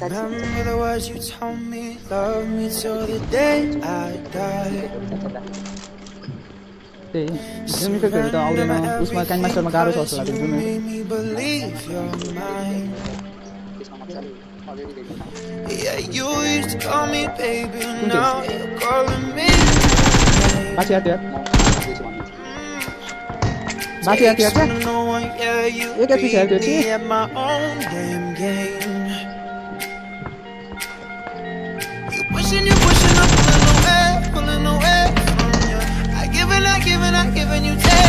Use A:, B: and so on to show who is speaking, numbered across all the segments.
A: Remember the words you told me, love me till the day I die.
B: त्यही जुन इफेक्टहरू त आउँदैन उसमा Kine मास्टरमा गाह्रो छ जस्तो लाग्यो जुन
A: Made me believe you're mine. Yeah, you used to call me pushing, you pushing, I'm pulling away, pulling away from you. I give and I give and I give and you take,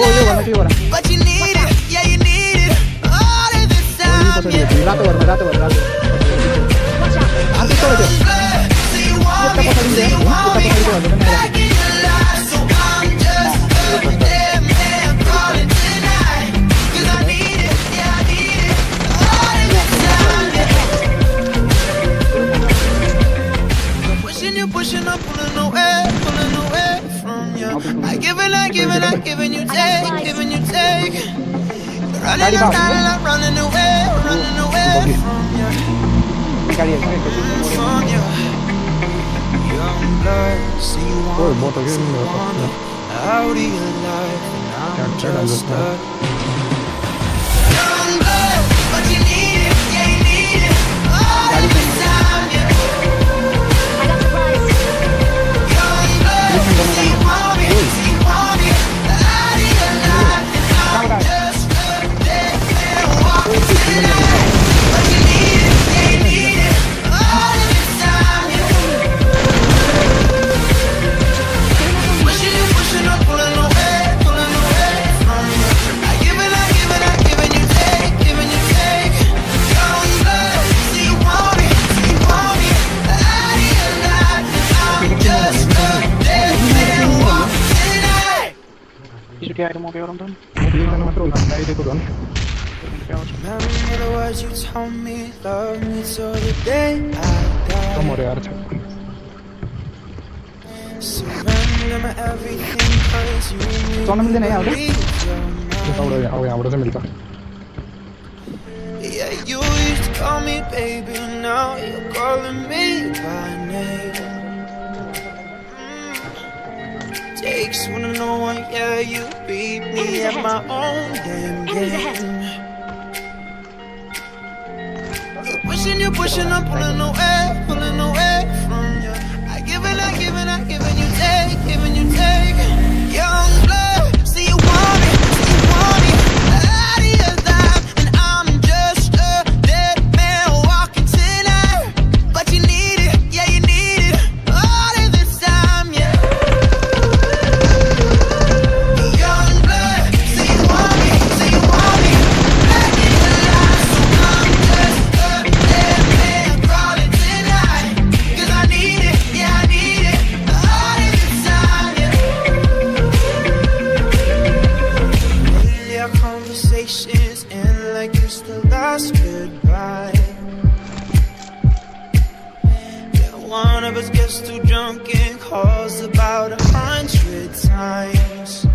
A: guarda qui, guarda. But you need it, yeah you need it. All of ya. want me out of your life, and I'm just this geri
B: ayrım oluyor oradan.
A: Bir kilometre olan gayrı durun. Tam
C: oraya
A: artık.
C: Sonra
A: bildi
C: ne
A: aldı? Avro
C: ya,
A: avro avro da milta. Yeah, you used to call me baby, now you're calling me by name. Takes one to know one, yeah, you beat me at my own damn game. You're pushing, you're pushing, I'm pulling away, pulling away from you. I give and I give and I give and you take, giving you take. Young times.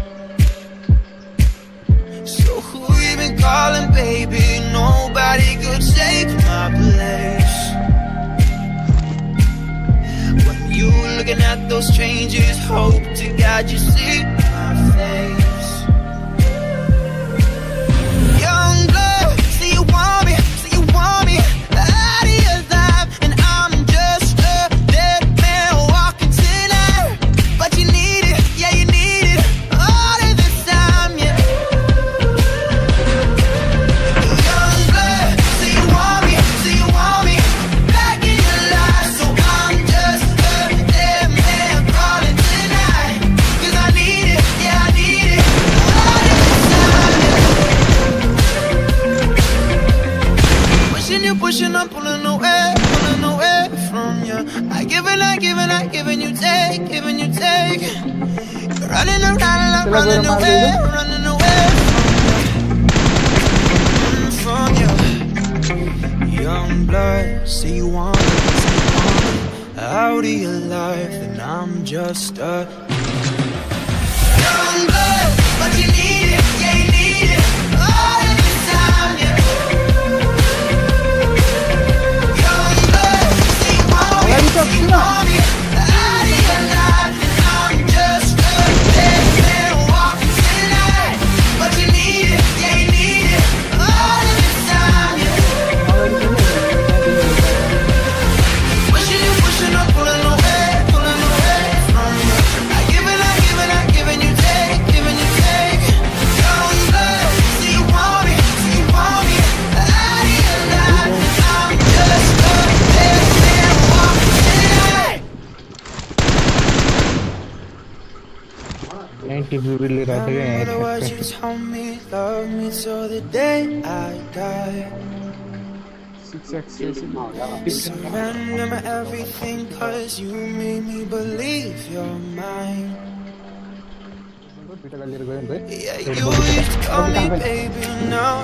A: So who you been calling, baby? Nobody could take my place. When you looking at those changes Hope to God you see. and blood See you want me, want out of your life Then I'm just a Young blood, but you need it, yeah you need it. All of the time, yeah blood, you want want ain't if you
C: really
A: don't what you. told me, love me till the day I die. Surrender my everything cause you made me believe you're mine. Yeah, you used to call me baby, now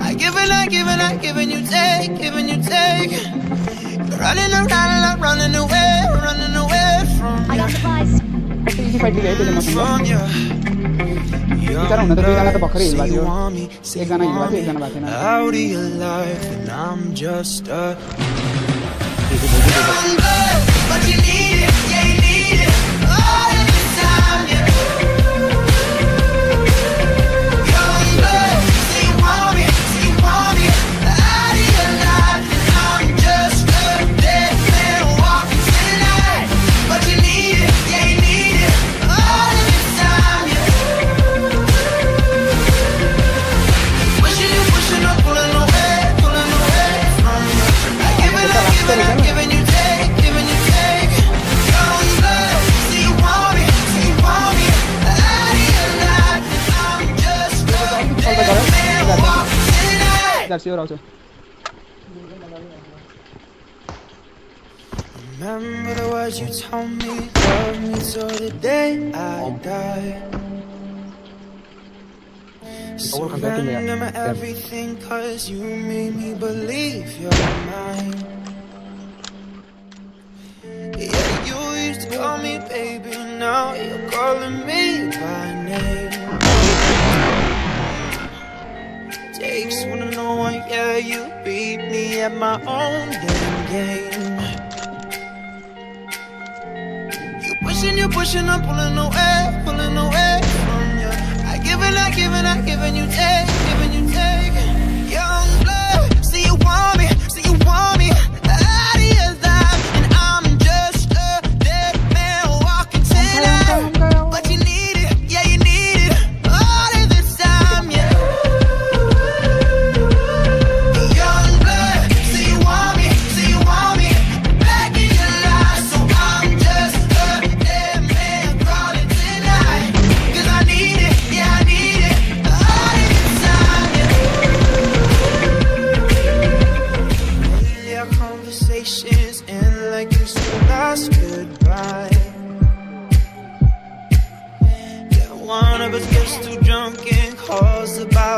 A: I give and I give and I give and you take, give and you take. You're running around and I'm running away, running away from you.
D: I got supplies.
A: From you. Say you want me, say you want me out of your life, and I'm just a.
B: your also.
C: Remember the words you told me, love me till the day I die. Surrender my everything, cause you made me believe you're mine. Yeah, you used to call me baby, now you're calling me by name. Takes one to know one, yeah, you beat me at my own damn game. You pushing, you pushing, I'm pulling away, pulling away from you. I give and I give and I give and you take, giving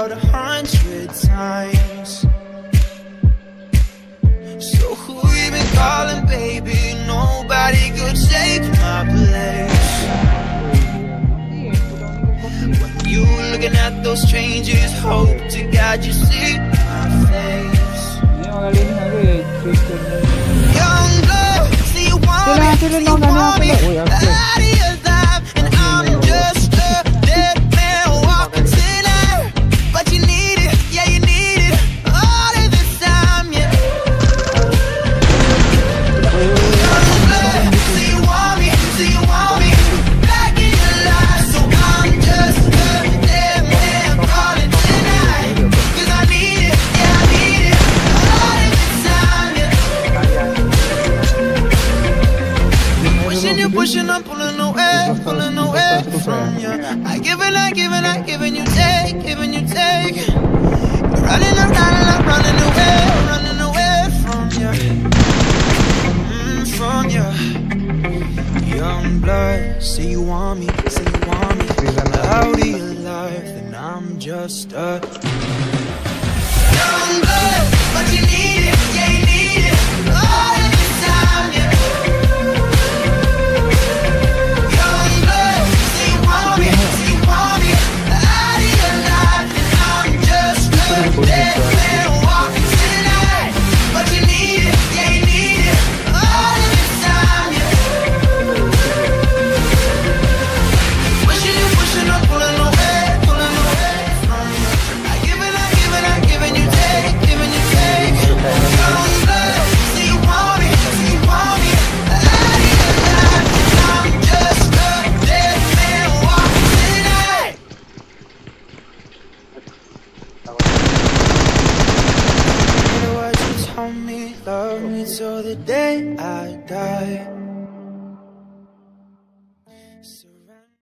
C: about a hundred times. So who you been calling, baby? Nobody could take my place. When You looking at those strangers, hope to God you see my face.
B: Ini kali ini lagi Twister.
C: Young blood, see you want me, see you want me. You, pushing, I'm pulling away, pulling away from you. I give and I give and I give and you take, giving you take. You're running around, I'm running away, running away from you, mm, from you. Young blood, say you want me, say you want me. Out of your life, and I'm just a young blood, but you need